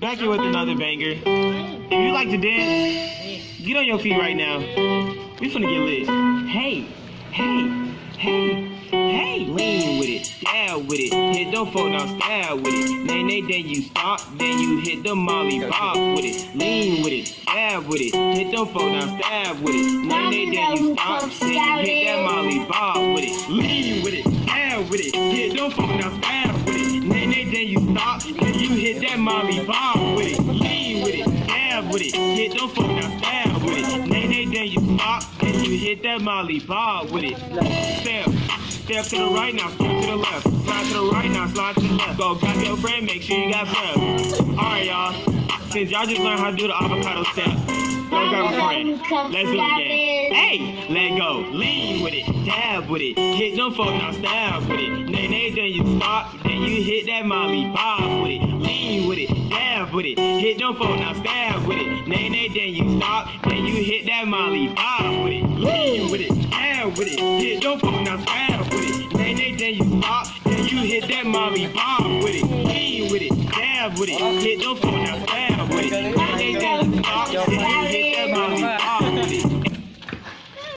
Back here with another banger. If you like to dance, get on your feet right now. We finna get lit. Hey, hey, hey, hey. Lean with it, stab with it. Hit them folk now, stab with it. Nay, nay, then you stop, then you hit the molly bob with it. Lean with it, stab with it. Hit them folk now, stab with it. Nay, nay, then you stop, then you hit that molly bob with it. Lean with it, stab with it. Hit them folk now, stab with it. Nay, nay, then you stop, hit that molly bob with it. Lean with it, stab with it. Hit them folk now, stab with it. Nay, nay, then you stop, then you hit that molly bob with it. Step. Step to the right now, step to the left. Slide to the right now, slide to the left. Go grab your friend, make sure you got breath. Alright, y'all. Since y'all just learned how to do the avocado step, go a friend. Let's do it again. Hey, let go. Lean with it, dab with it. Hit them folk now, stab with it. Nay, nay, then you stop, then you hit that molly bob with it. Lean with it, dab with it. Hit them folk now, stab with it. Nay, nay, then you stop, then you hit that molly bob with it. Lean with it, dab with it. Hit them folk now, stab with it. Nay, nay, then you stop, then you hit that molly bob with it. Lean with it, dab with it. Hit them folk now,